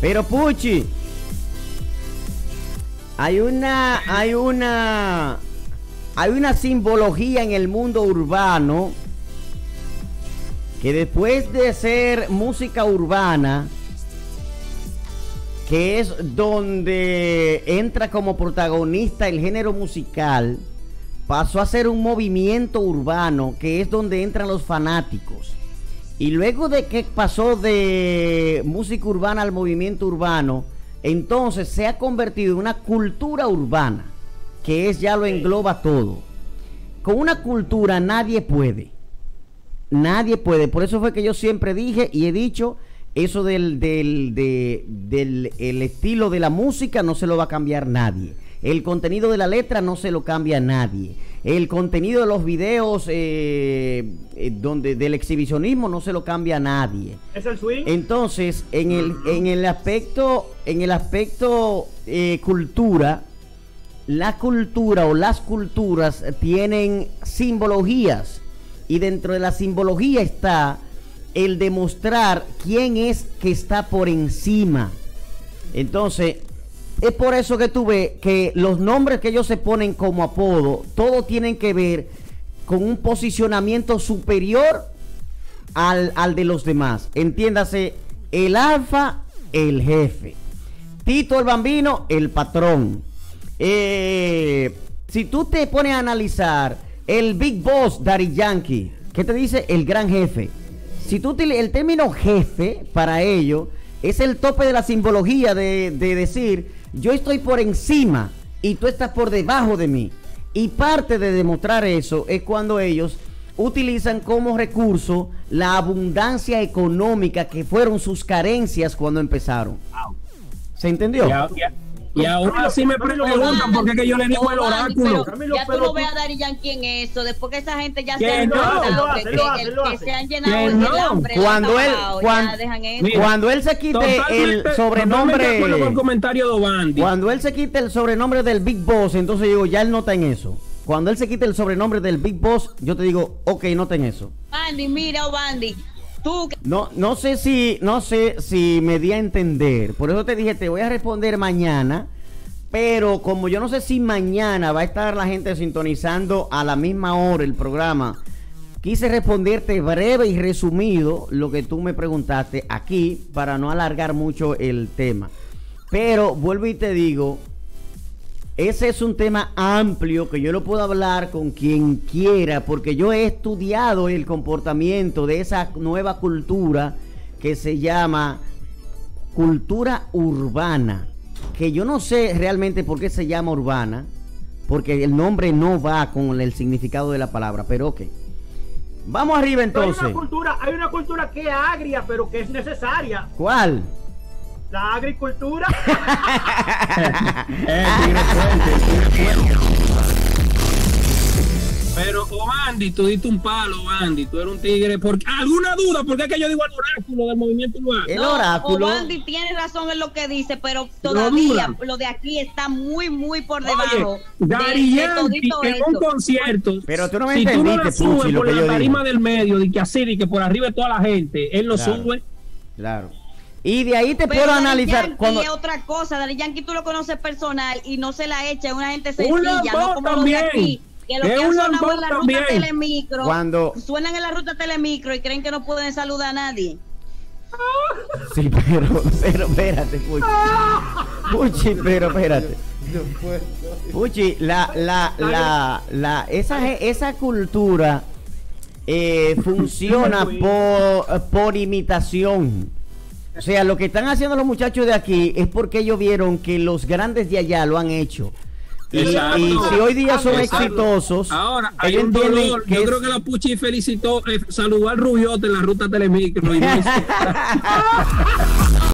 Pero Puchi, hay una, hay una, hay una simbología en el mundo urbano que después de ser música urbana, que es donde entra como protagonista el género musical, pasó a ser un movimiento urbano, que es donde entran los fanáticos. Y luego de que pasó de música urbana al movimiento urbano, entonces se ha convertido en una cultura urbana, que es ya lo engloba todo. Con una cultura nadie puede. Nadie puede. Por eso fue que yo siempre dije y he dicho eso del, del, del el estilo de la música no se lo va a cambiar nadie. El contenido de la letra no se lo cambia nadie. El contenido de los videos eh, eh, donde del exhibicionismo no se lo cambia nadie. ¿Es el swing? Entonces, en el, en el aspecto, en el aspecto eh, cultura, la cultura o las culturas tienen simbologías. Y dentro de la simbología está el demostrar quién es que está por encima. Entonces, es por eso que tú ves que los nombres que ellos se ponen como apodo, todo tienen que ver con un posicionamiento superior al, de los demás. Entiéndase, el alfa, el jefe. Tito el bambino, el patrón. Eh, si tú te pones a analizar el Big Boss Daddy Yankee, ¿qué te dice? El gran jefe. Si tú el término jefe para ello es el tope de la simbología de, de decir yo estoy por encima y tú estás por debajo de mí. Y parte de demostrar eso es cuando ellos utilizan como recurso la abundancia económica que fueron sus carencias cuando empezaron. ¿Se entendió? Y ahora así me preguntan por qué que yo le digo el oráculo. ya tú no ves a Dari Yankee en eso, después que esa gente ya se han llenado, que, se han llenado. Cuando él, cuando, él se quite el sobrenombre. Cuando él se quite el sobrenombre del Big Boss, entonces digo, ya él nota en eso. Cuando él se quite el sobrenombre del Big Boss, yo te digo, ok, nota en eso. Bandy, mira, Bandy. No, no sé si, no sé si me di a entender. Por eso te dije, te voy a responder mañana. Pero como yo no sé si mañana va a estar la gente sintonizando a la misma hora el programa, quise responderte breve y resumido lo que tú me preguntaste aquí para no alargar mucho el tema. Pero vuelvo y te digo, ese es un tema amplio que yo lo puedo hablar con quien quiera, porque yo he estudiado el comportamiento de esa nueva cultura que se llama cultura urbana, que yo no sé realmente por qué se llama urbana, porque el nombre no va con el significado de la palabra, pero ok. Vamos arriba entonces. Hay una cultura, hay una cultura que es agria, pero que es necesaria. ¿Cuál? La agricultura. Pero, oh, Andy, tú diste un palo, Andy. Tú eres un tigre. ¿Por ¿Alguna duda? ¿Por qué es que yo digo el oráculo del movimiento urbano? El oráculo. No, Andy tiene razón en lo que dice, pero todavía lo de aquí está muy, muy por debajo. Dari Yankee en un concierto. Pero tú no me si tú no subes por la tarima del medio, de que así, de que por arriba de toda la gente, él lo sube. Claro. Y de ahí te puedo analizar. cuando... es otra cosa. Daddy Yankee tú lo conoces personal y no se la echa. Es una gente sencilla, no como los de aquí. Que lo que han sonado en la ruta telemicro. Cuando... Suenan en la ruta telemicro y creen que no pueden saludar a nadie. Sí, pero, pero espérate, Puchi. Puchi, pero espérate. Puchi, la, la, la, la, esa, esa cultura eh, funciona por, por imitación. O sea, lo que están haciendo los muchachos de aquí es porque ellos vieron que los grandes de allá lo han hecho. Y, si hoy día son exitosos, ahora hay un dolor. yo creo que la Puchi felicitó, eh, saludó al Rubiote en la ruta Telemicro.